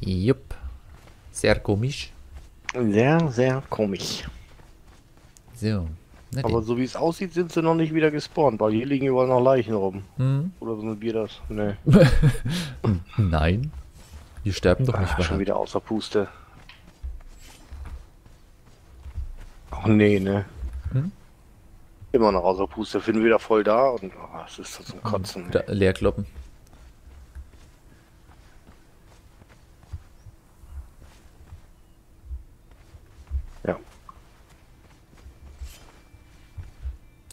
Jupp. Sehr komisch. Sehr, sehr komisch. So. Aber so wie es aussieht, sind sie noch nicht wieder gespawnt, weil hier liegen überall noch Leichen rum. Hm? Oder sind wir das? Nee. Nein. Die sterben doch nicht Ah, schon wieder außer Puste. Ach nee, ne? Hm? Immer noch außer Puste. Finden wir wieder voll da und oh, es ist so zum Kotzen. Da, Leerkloppen. Ja.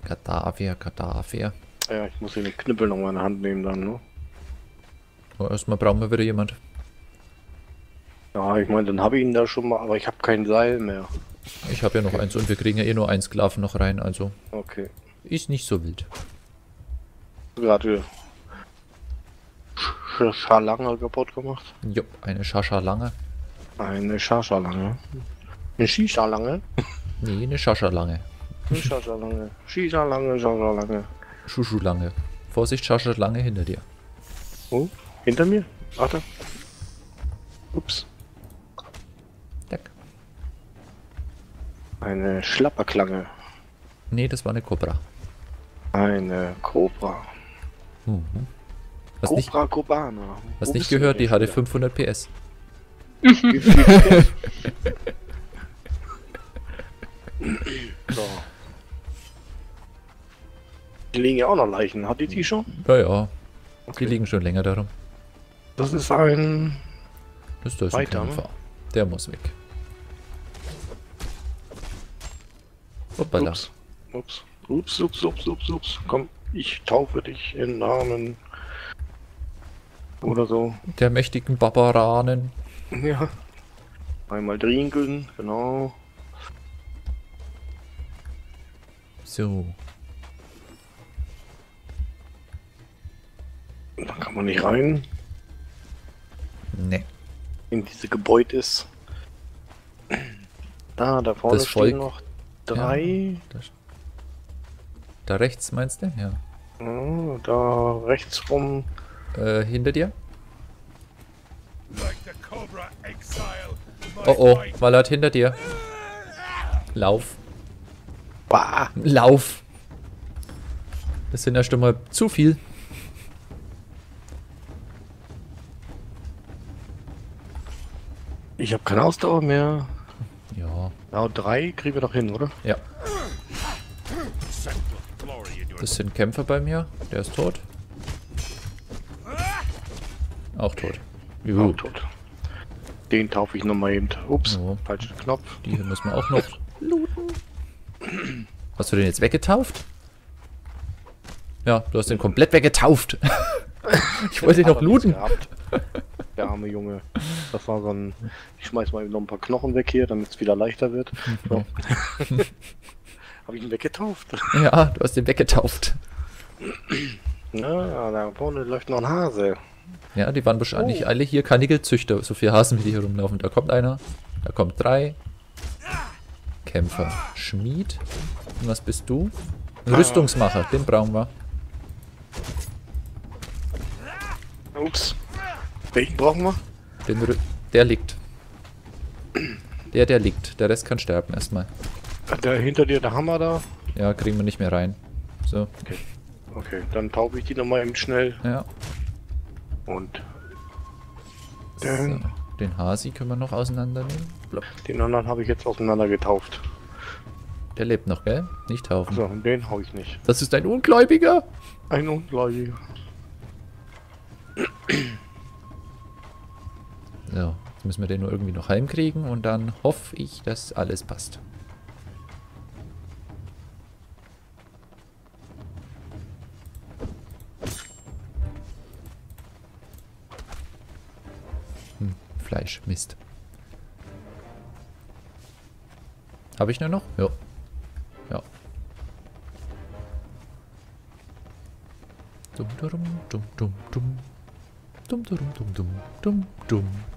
Kadaver, Kadaver. Ja, ich muss hier den Knüppel noch mal in die Hand nehmen dann, ne? Oh, erstmal brauchen wir wieder jemand. Ja, ich meine, dann habe ich ihn da schon mal, aber ich habe kein Seil mehr. Ich habe ja noch eins und wir kriegen ja eh nur einen Sklaven noch rein, also Okay. ist nicht so wild. Gerade Sch Schalange kaputt gemacht. Jupp, eine Schascha lange. Eine Schaschalange. Eine Shisha-Lange. Nee, eine Schascha lange. Eine Schaschalange. Shisha-Lange, Schaschalange. Schuschu lange. Vorsicht, Schascha lange hinter dir. Oh, hinter mir? Warte. Ups. Zack. Eine Schlapperklange. Nee, das war eine Cobra. Eine Cobra. Mhm. Hast nicht, Cobra Cobana. hast Wo nicht gehört, die hatte wieder? 500 PS. Wie viel? so. Die liegen ja auch noch Leichen. Hat die die schon? Ja, ja. Die Okay. liegen schon länger darum. Das ist ein. Das da ist ein ne? Kämpfer. Der muss weg. Hoppala. Ups. Ups. Ups, ups, ups, ups, ups. Komm, ich taufe dich in Namen. Oder so. Der mächtigen Barbaranen. Ja. Einmal trinken, genau. So. Da kann man nicht rein. Ne. In diese Gebäudes. Da, da vorne Das Volk. stehen noch drei. Da, da rechts meinst du? Ja. Ja, da rechts rum. Äh, hinter dir? Oh oh, Mallard hinter dir. Lauf. Bah! Lauf. Das sind ja schon mal zu viel. Ich habe keine Ausdauer mehr. Ja. Ja, drei kriegen wir doch hin, oder? Ja. Das sind Kämpfer bei mir. Der ist tot. Auch tot. Juhu. tot. Den taufe ich nochmal eben. Ups, Oh. falscher Knopf. Die hier muss man auch noch looten. Hast du den jetzt weggetauft? Ja, du hast den komplett weggetauft. ich wollte ihn noch looten. Der arme Junge. Das war so ein. Ich schmeiß mal eben noch ein paar Knochen weg hier, damit es wieder leichter wird. So. Habe ich ihn weggetauft? Ja, du hast den weggetauft. Ja, da vorne läuft noch ein Hase. Ja, die waren wahrscheinlich Oh. alle hier Kanigelzüchter. So viele Hasen, wie die hier rumlaufen. Da kommt einer. Da kommt drei. Kämpfer. Schmied. Und was bist du? Ein Rüstungsmacher. Den brauchen wir. Ups. Welchen brauchen wir? Den der liegt. Der, der liegt. Der Rest kann sterben erstmal. Der hinter dir, der Hammer da. Ja, kriegen wir nicht mehr rein. So, Okay, dann taufe ich die nochmal eben schnell. ja. Und So. Den- Hasi können wir noch auseinandernehmen. Blop. den anderen habe ich jetzt auseinander getauft. Der lebt noch, gell? Nicht taufen. So, den hau ich nicht. Das ist ein Ungläubiger. Ein Ungläubiger. So, jetzt müssen wir den nur irgendwie noch heimkriegen und dann hoffe ich, dass alles passt. Hm, Fleisch, Mist. Habe ich nur noch? Ja. Ja. Dum dum dum dum dum. Dum dum dum dum dum dum.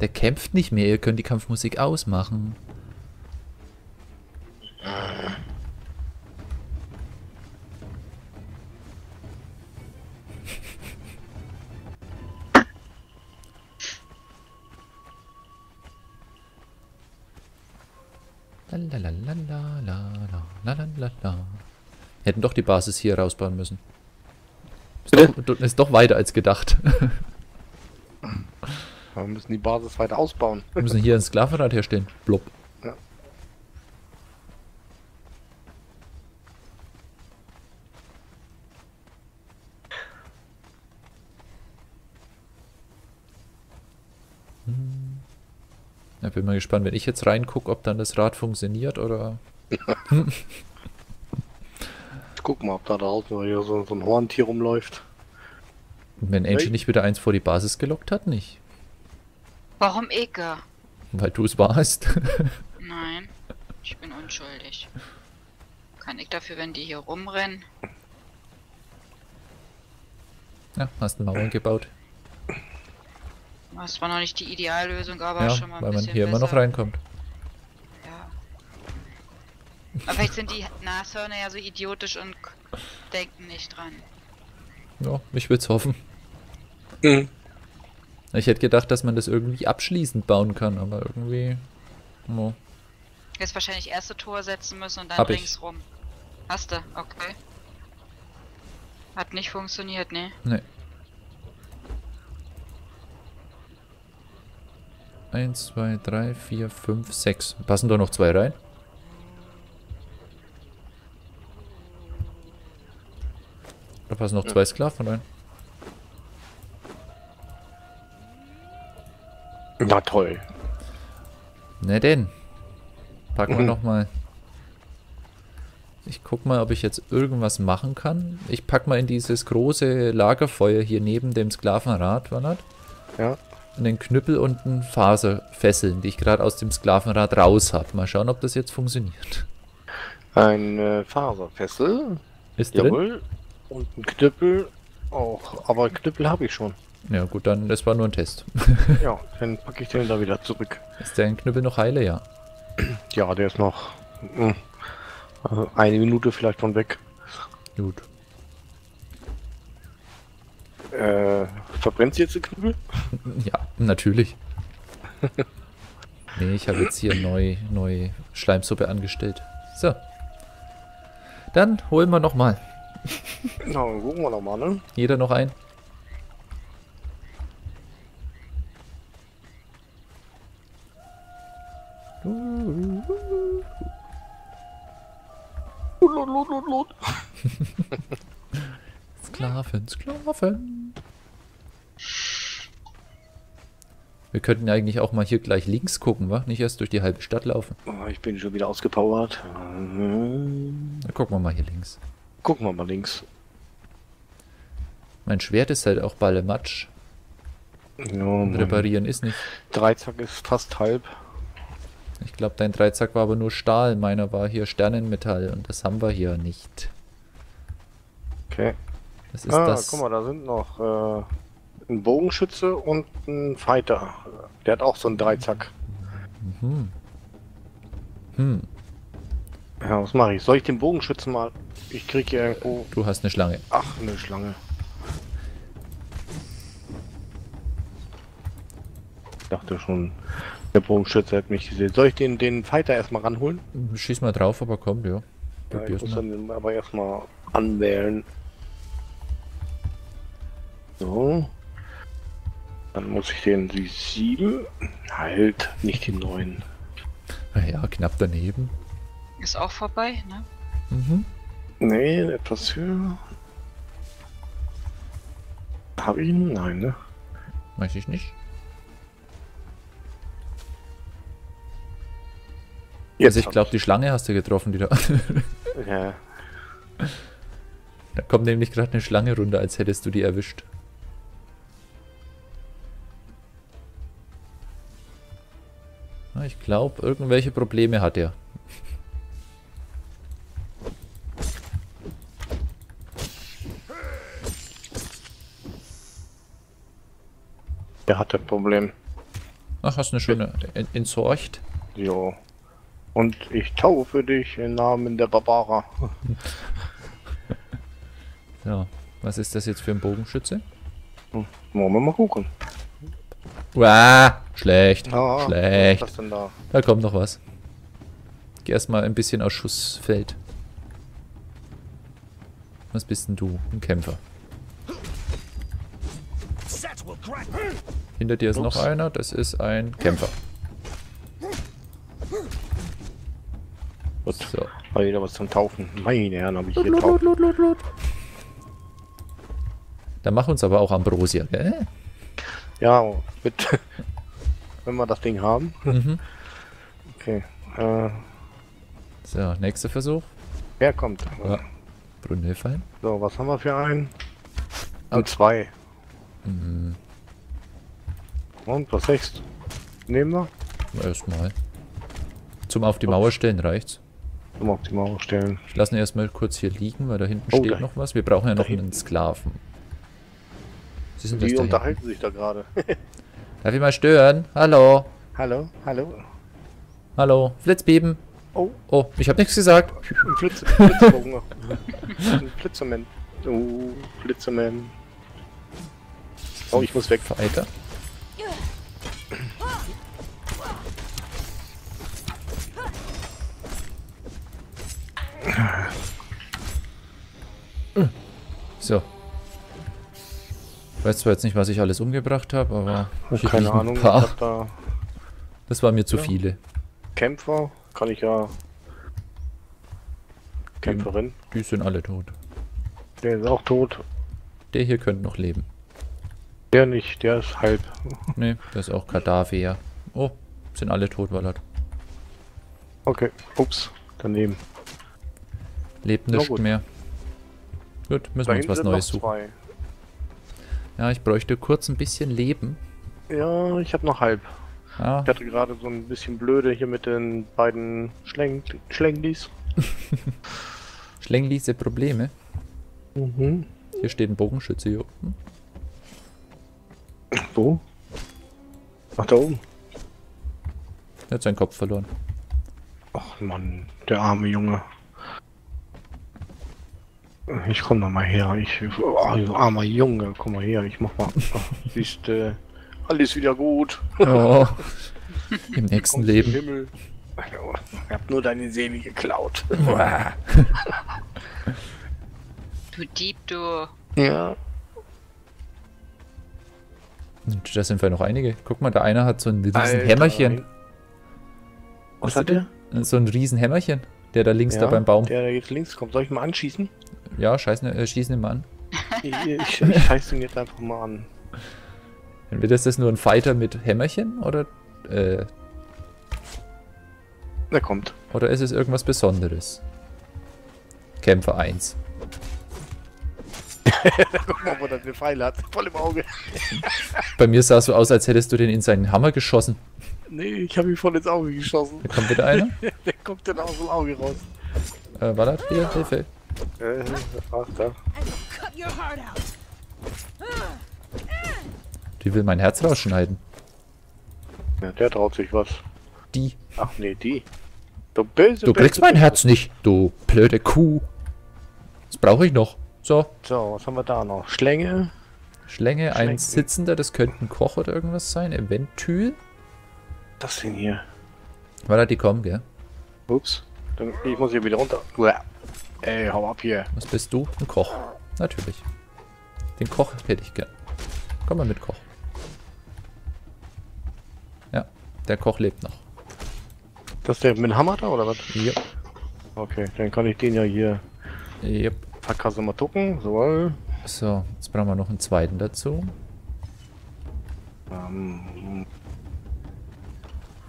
Der kämpft nicht mehr, ihr könnt die Kampfmusik ausmachen. Hätten doch die Basis hier rausbauen müssen. Ist doch, ist doch weiter als gedacht. Wir müssen die Basis weiter ausbauen. Wir müssen hier ein Sklavenrad herstellen. Blub. Ja. Ja, bin mal gespannt, wenn ich jetzt reingucke, ob dann das Rad funktioniert oder. Guck mal, ob da draußen hier so, so ein Horntier rumläuft. Wenn Angel Hey. nicht wieder eins vor die Basis gelockt hat, nicht. Warum Ecke? Weil du es warst. Nein, ich bin unschuldig. Kann ich dafür, wenn die hier rumrennen? ja, hast eine Mauern gebaut. Das war noch nicht die Ideallösung, aber ja, schon mal ein weil man hier immer noch besser. reinkommt. Aber vielleicht sind die Nashörner ja so idiotisch und denken nicht dran. Ja, ich würde es hoffen. Mhm. Ich hätte gedacht, dass man das irgendwie abschließend bauen kann, aber irgendwie. Oh. Jetzt wahrscheinlich erste Tor setzen müssen und dann Hab ich. ringsrum. Hast du? Okay. Hat nicht funktioniert, ne? Nee. Eins, zwei, drei, vier, fünf, sechs. Passen doch noch zwei rein. Da passen noch zwei Sklaven rein. Na toll. Na denn. Packen wir Mhm. noch mal. Ich guck mal, ob ich jetzt irgendwas machen kann. Ich pack mal in dieses große Lagerfeuer hier neben dem Sklavenrad, war das? Ja. einen Knüppel und einen Faserfesseln, die ich gerade aus dem Sklavenrad raus habe. Mal schauen, ob das jetzt funktioniert. Ein äh, Faserfessel. Ist drin? Und ein Knüppel auch. Aber Knüppel habe ich schon. Ja gut, dann das war nur ein Test. Ja, dann packe ich den da wieder zurück. Ist der Knüppel noch heile? Ja. Ja, der ist noch mm, also eine Minute vielleicht von weg. Gut. Äh, verbrennt sie jetzt den Knüppel? Ja, natürlich. nee, ich habe jetzt hier neu, neu Schleimsuppe angestellt. So. Dann holen wir noch mal. Na, dann gucken wir noch mal, ne? Jeder noch ein. Lot, lot, lot, lot. Sklaven, Sklaven. Wir könnten eigentlich auch mal hier gleich links gucken, wa? Nicht erst durch die halbe Stadt laufen. Oh, ich bin schon wieder ausgepowert. Dann gucken wir mal hier links. Gucken wir mal links. Mein Schwert ist halt auch Ballematsch. Ja, Und mein reparieren ist nicht. Dreizack ist fast halb. Ich glaube, dein Dreizack war aber nur Stahl. Meiner war hier Sternenmetall. Und das haben wir hier nicht. Okay. Das ist ah, das. guck mal, da sind noch äh, ein Bogenschütze und ein Fighter. Der hat auch so einen Dreizack. Hm. Hm. Ja, was mache ich? Soll ich den Bogenschützen mal... Ich krieg hier irgendwo... Du hast eine Schlange. Ach, eine Schlange. Ich dachte schon, der Bogenschütze hat mich gesehen. Soll ich den, den Fighter erstmal ranholen? Schieß mal drauf, aber komm, ja. Ja, ich muss mal. dann aber erstmal anwählen. So. Dann muss ich den die 7. Halt, nicht die 9. Ah Ja, knapp daneben. Ist auch vorbei, ne? Mhm. Nee, etwas höher. Hab ich ihn? Nein, ne? Weiß ich nicht. Also ich glaube, die Schlange hast du getroffen, die da. Ja. da kommt nämlich gerade eine Schlange runter, als hättest du die erwischt. Ah, Ich glaube, irgendwelche Probleme hat er. Der hat das Problem. Ach, hast eine schöne entsorgt. Jo. Und ich taufe dich im Namen der Barbara. So, was ist das jetzt für ein Bogenschütze? Wollen wir mal gucken. Uah, schlecht, Ah, schlecht. Was ist denn da? Da kommt noch was. Geh erstmal ein bisschen aus Schussfeld. Was bist denn du? Ein Kämpfer. Hinter dir ist noch Ups. einer, das ist ein Kämpfer. Gut. So. Ich wieder was zum Taufen. Meine Herren, habe ich hier Lot, lot, lot, lot. Da mach uns aber auch Ambrosia, gell? Ja, mit, wenn wir das Ding haben. Mhm. Okay. Äh, So, nächster Versuch. wer kommt? Ja. Brunnenhilfein. So, was haben wir für einen? Ah. Und zwei. Mhm. Und was sechst? Nehmen wir? Erstmal. Zum auf die Mauer stellen reicht's. Zum auf die Mauer stellen. Ich lasse ihn erstmal kurz hier liegen, weil da hinten Oh, steht da- noch was. Wir brauchen ja noch einen Sklaven. Sie sind Die unterhalten sich da gerade. Darf ich mal stören? Hallo? hallo, hallo. Hallo? Flitzbeben? Oh, Oh, ich habe nichts gesagt. ein Flitz, Flitzbogen. ein Flitzerman. Oh, Flitzerman. Oh, ich muss weg. Weiter. So. Ich weiß zwar jetzt nicht, was ich alles umgebracht habe, aber Oh, keine Ahnung. Da Das war mir zu Ja. viele. Kämpfer. Kann ich ja. Kämpferin. Die sind alle tot. Der ist auch tot. Der hier könnte noch leben. Der nicht, der ist halb. Ne, das ist auch Kadaver. Oh, sind alle tot, Wallert. Okay. Ups. Daneben. Lebt nicht gut. mehr. Gut, müssen Da wir uns was Neues suchen. zwei. Ja, ich bräuchte kurz ein bisschen Leben. Ja, ich habe noch halb. Ah, Ich hatte gerade so ein bisschen blöde hier mit den beiden Schläng Schlänglis. Schlängli, Probleme. Mhm. Hier steht ein Bogenschütze hier oben. Wo? Ach, da oben. Er hat seinen Kopf verloren. Ach Mann, der arme Junge. Ich komm noch mal her. Ich, oh, armer Junge, komm mal her. Ich mach mal. Ach, Siehst, äh, alles wieder gut. Oh. Im nächsten Leben. Himmel. Ich hab nur deine Seele geklaut. Du Dieb, du. Ja. Und da sind wir noch einige. Guck mal, der eine hat so ein riesen Alter. Hämmerchen. Was Weißt hat der? So ein riesen Hämmerchen. Der da links da beim Baum. Der, der jetzt links kommt. Soll ich mal anschießen? Ja, scheißen, äh, schießen ihn mal an. Ich, ich, ich scheiß ihn jetzt einfach mal an. Entweder ist das nur ein Fighter mit Hämmerchen oder, äh, Der kommt. oder ist es irgendwas Besonderes? Kämpfer 1. Guck mal, wo der den Pfeil hat. Voll im Auge. Bei mir sah es so aus, als hättest du den in seinen Hammer geschossen. Nee, ich habe ihn voll ins Auge geschossen. Da kommt wieder einer. Der kommt dann aus dem Auge raus. Äh, war das hier? Hilfe. Äh, ach, da. Die will mein Herz rausschneiden. Ja, der traut sich was. Die. Ach nee, die. Du böse, Du böse, kriegst mein böse. Herz nicht, du blöde Kuh. Das brauche ich noch. So, So, was haben wir da noch? Schlänge. Schlänge, ein Schlänge. Sitzender, das könnte ein Koch oder irgendwas sein. Eventuell. Das denn hier? War da die kommen, gell? Ups. Dann, ich muss hier wieder runter. Uah. Ey, hau ab hier. Was bist du? Ein Koch. Natürlich. Den Koch hätte ich gern. Komm mal mit Koch. Ja, der Koch lebt noch. Das ist der mit dem Hammer da oder was? Ja. Okay, dann kann ich den ja hier Yep. Verkasse mal gucken. So. So, jetzt brauchen wir noch einen zweiten dazu. Ähm,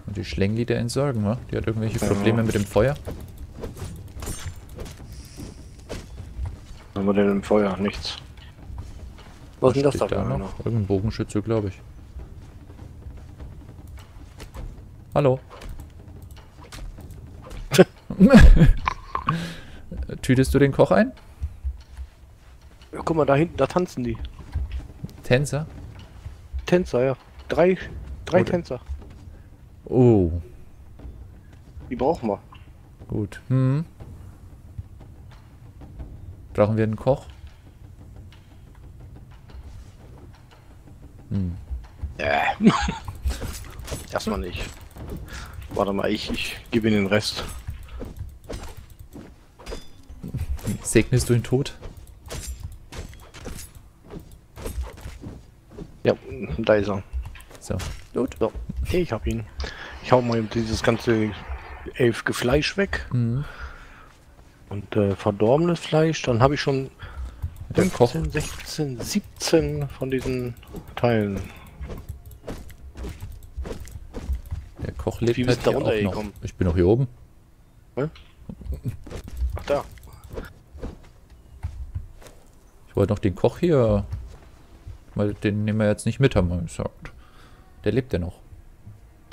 Und die Schlängli der entsorgen, wa? Die hat irgendwelche Probleme mit dem Feuer. was haben wir denn im Feuer? Nichts. Was ist denn das da da einer? noch? Irgendein Bogenschütze, glaube ich. Hallo. Tütest du den Koch ein? Ja, guck mal, da hinten, da tanzen die. Tänzer? Tänzer, ja. Drei, drei Oder- Tänzer. Oh. Die brauchen wir. Gut. Hm. Brauchen wir einen Koch? Hm. Äh. Erstmal nicht. Warte mal, ich, ich gebe Ihnen den Rest. Segnest du ihn tot? Ja, da ist er. So. Gut. So. Ich hab ihn. Ich hau mal dieses ganze elfge Fleisch weg. Mhm. Und äh, verdorbenes Fleisch, dann habe ich schon Der Koch. 15, 16, 17 von diesen Teilen. Der Koch lebt Wie halt da auch noch. Ich bin noch hier oben. Ach da. Ich wollte noch den Koch hier. Weil den nehmen wir jetzt nicht mit, haben wir gesagt. Der lebt ja noch.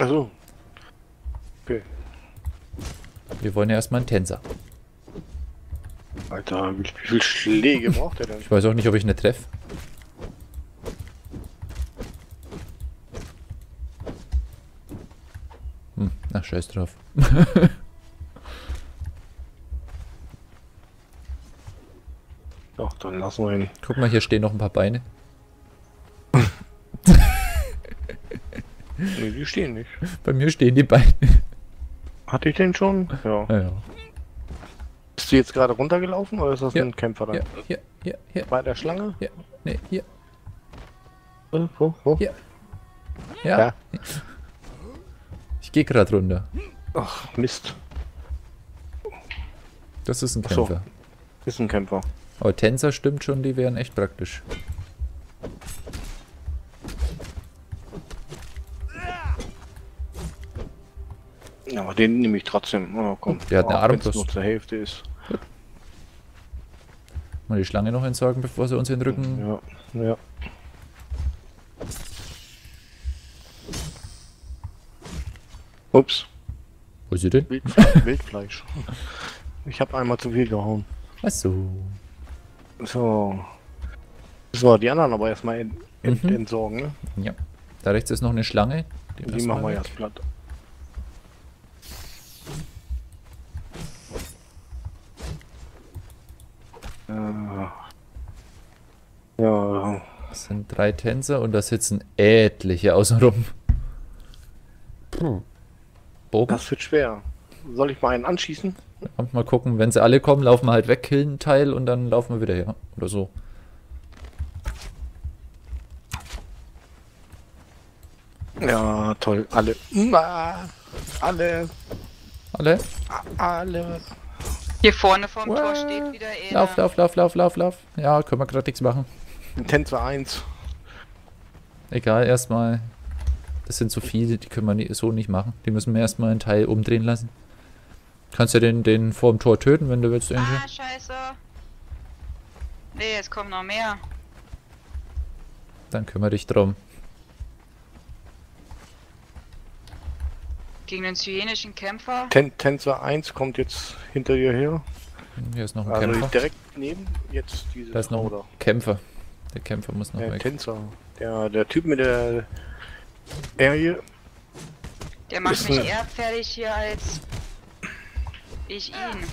Achso. Okay. Wir wollen ja erstmal einen Tänzer. Alter, wie, viele Schläge braucht er denn? Ich weiß auch nicht, ob ich eine treffe. Hm, ach, scheiß drauf. Doch, dann lassen wir ihn. Guck mal, hier stehen noch ein paar Beine. Nee, die stehen nicht. Bei mir stehen die Beine. Hatte ich den schon? Ja. Ja, ja. Bist du jetzt gerade runtergelaufen oder ist das Ja. ein Kämpfer da? Hier, hier, hier, hier, Bei der Schlange? hier. Nee, hier. Äh, wo, wo? Hier. Ja. Ja. Ich gehe gerade runter. Ach, Mist. Das ist ein Ach so. Kämpfer. Ist ein Kämpfer. Aber Tänzer stimmt schon, die wären echt praktisch. Ja, aber den nehme ich trotzdem. Oh, komm. Der hat eine Auch wenn's Armbrust. nur zur Hälfte ist. Mal die Schlange noch entsorgen, bevor sie uns in den Rücken. Ja, ja. Ups, Wo ist sie denn? Wildfleisch. Wildfleisch. Ich habe einmal zu viel gehauen. Achso. So. So, die anderen aber erstmal ent ent Mhm. entsorgen, ne? Ja. Da rechts ist noch eine Schlange. Die lassen machen wir weg. erst platt. Ja. Ja. Das sind drei Tänzer und da sitzen etliche außenrum. Bogen. Das wird schwer. Soll ich mal einen anschießen? Ja, Mal gucken, wenn sie alle kommen, laufen wir halt weg, killen einen Teil und dann laufen wir wieder her. Oder so. Ja, toll. Alle. Alle. Alle? Alle. Hier vorne vorm Tor What? steht wieder einer. Lauf, lauf, lauf, lauf, lauf, lauf. Ja, können wir gerade nichts machen. Tänzer 1. Egal, erstmal. Das sind zu viele, die können wir so nicht machen. Die müssen wir erstmal einen Teil umdrehen lassen. Kannst ja den, den vor dem Tor töten, wenn du willst, Angel. Ah, scheiße. Nee, es kommen noch mehr. Dann kümmere dich drum. Gegen den hyänischen Kämpfer. Tän Tänzer 1 kommt jetzt hinter dir her. Hier ist noch ein Also Kämpfer. direkt neben jetzt diese Da ist noch ein. Kämpfer. Der Kämpfer muss noch Der weg. Tänzer. Der, der Typ mit der Arie. Der macht Ist mich eher fertig hier als ich ihn.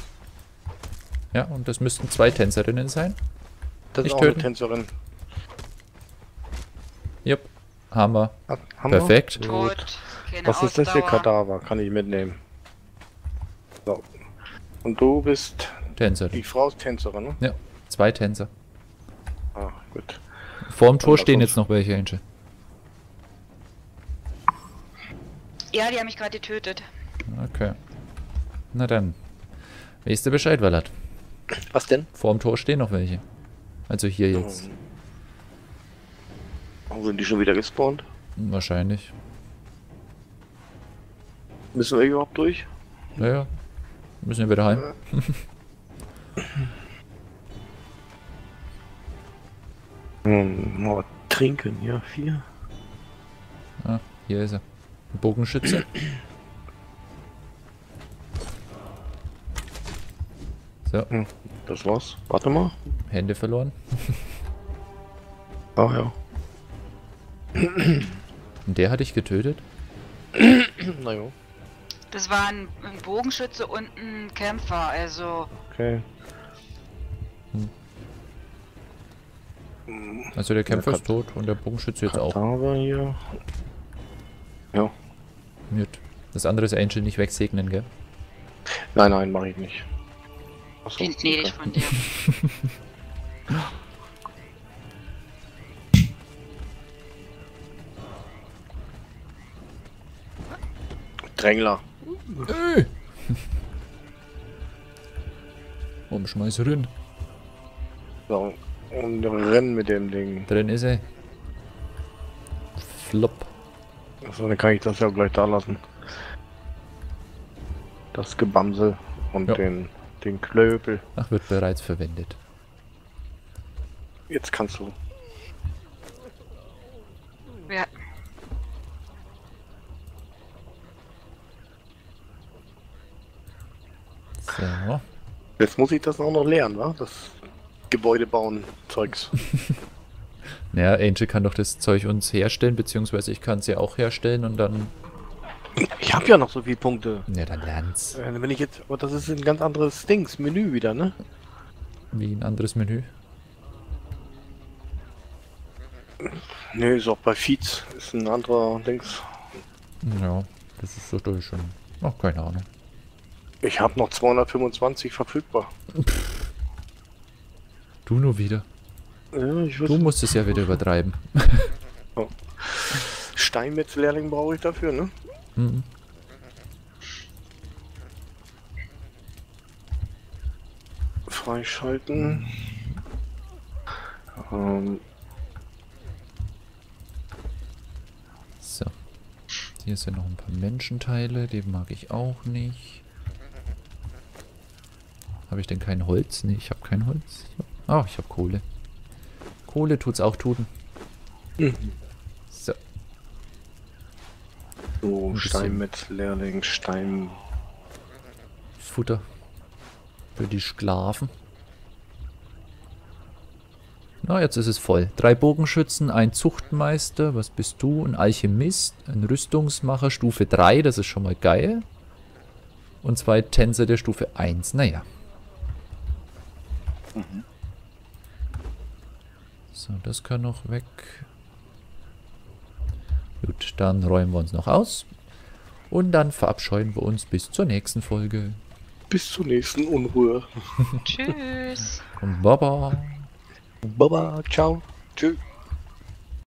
Ja, und das müssten zwei Tänzerinnen sein. Das Nicht ist auch eine töten. Tänzerin. Jupp. Haben wir. Ha- haben Perfekt. Wir? Tot. Was ist das hier? Ausdauer. Kadaver. Kann ich mitnehmen. So. Und du bist. Die Tänzerin. Frau ist Tänzerin, ne? Ja, zwei Tänzer. Ah, gut. Vor dem Tor stehen kommt- jetzt noch welche, Angel. Ja, die haben mich gerade getötet. Okay. Na dann. Weißt du Bescheid, Wallat? Was denn? Vor dem Tor stehen noch welche. Also hier jetzt. Warum sind die schon wieder gespawnt? Wahrscheinlich. Müssen wir überhaupt durch? Naja. Müssen wir wieder heim. Hm, oh, trinken, ja, vier. Ah, hier ist er. Ein Bogenschütze. So, Das war's. Warte mal. Hände verloren. Ah ja. Und der hatte ich getötet. naja. Das war ein, ein Bogenschütze und ein Kämpfer, also Okay. Also der Kämpfer Ja, ist tot und der Bogenschütze jetzt auch. Kadaver hier. Ja. Gut. Das andere ist Angel nicht wegsegnen, gell? Nein, nein, mache ich nicht. Achso, Wie gnädig von dir. Drängler. Ey! Umschmeißerin. So, und rennen mit dem Ding. Drin ist er. Flop. Achso, dann kann ich das ja gleich da lassen. Das Gebamsel und Ja. den, den Klöpel. Ach, wird bereits verwendet. Jetzt kannst du. Ja, So. Jetzt muss ich das auch noch lernen, wa? Das Gebäude bauen Zeugs. Naja, Angel kann doch das Zeug uns herstellen, beziehungsweise ich kann es ja auch herstellen und dann. Ich habe ja noch so viele Punkte. Ja, dann lernt's. Äh, Wenn ich jetzt. Aber das ist ein ganz anderes Dings, Menü wieder, ne? Wie ein anderes Menü. Ne, ist auch bei Feeds. Ist ein anderer Dings. Ja, das ist doch doch schon. Ach, keine Ahnung. Ich habe noch 225 verfügbar. Du nur wieder. Ja, ich Du musst es ja wieder übertreiben. Steinmetzlehrling brauche ich dafür, ne? Mhm. Freischalten. Ähm, So. Hier sind noch ein paar Menschenteile, die mag ich auch nicht. Habe ich denn kein Holz? Nee, ich habe kein Holz. Ah, ich habe Kohle. Kohle tut's auch tun. So. so, bisschen- Steinmetzlehrling, Stein. Futter. Für die Sklaven. Na, jetzt ist es voll. Drei Bogenschützen, ein Zuchtmeister, was bist du? Ein Alchemist, ein Rüstungsmacher, Stufe 3, das ist schon mal geil. Und zwei Tänzer der Stufe 1, naja. So, das kann noch weg. Gut, dann räumen wir uns noch aus. Und dann verabscheuen wir uns bis zur nächsten Folge. Bis zur nächsten Unruhe. tschüss. Und Baba. Baba, ciao. Tschüss.